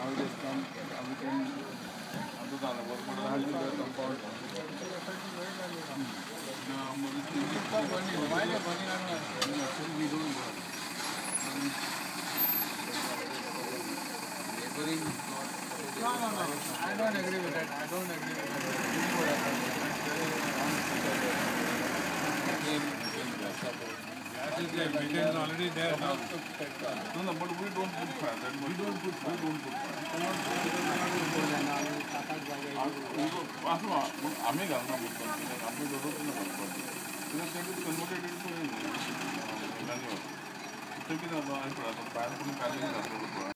we can do the other work, but I have to do the compound. No, but it's it's not funny. Why are funny? Actually, we. No, no, no. I don't agree with that. I don't agree with that. This is up. Gas is already there now. No, no, but we don't put. That we don't put. We don't put fat. असं आम्ही घालणार बोलतो आम्ही दोघं पण घालतो त्याच्यासाठी converted इथे की आता बाहेर पडतो बाहेर पण काढले घालतो